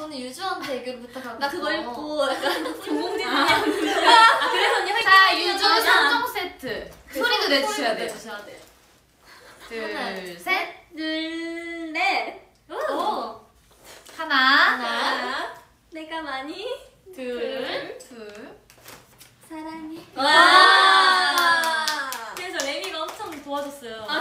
저는 유주한테 대교를 부탁하고 나 그거 읽고 전공지사 아. 아, 그래서 언니 화이자 유주 3종 세트. 그 소리도 내주셔야 돼요. 둘 셋 둘넷. 하나. 하나. 내가 많이 둘둘. 사랑해. 와. 그래서 레미가 엄청 도와줬어요. 아,